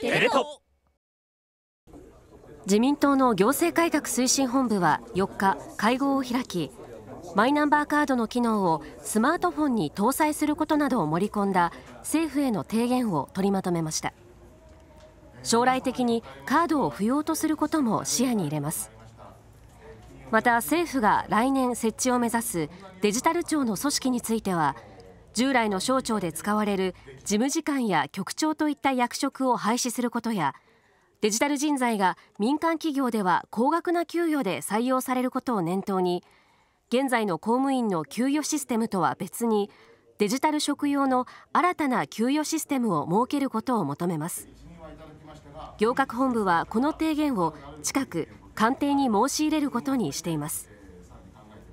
テレ東自民党の行政改革推進本部は4日会合を開きマイナンバーカードの機能をスマートフォンに搭載することなどを盛り込んだ政府への提言を取りまとめました。将来的にカードを不要とすることも視野に入れます。また政府が来年設置を目指すデジタル庁の組織については従来の省庁で使われる事務次官や局長といった役職を廃止することやデジタル人材が民間企業では高額な給与で採用されることを念頭に現在の公務員の給与システムとは別にデジタル職用の新たな給与システムを設けることを求めます。行革本部はこの提言を近く官邸に申し入れることにしています。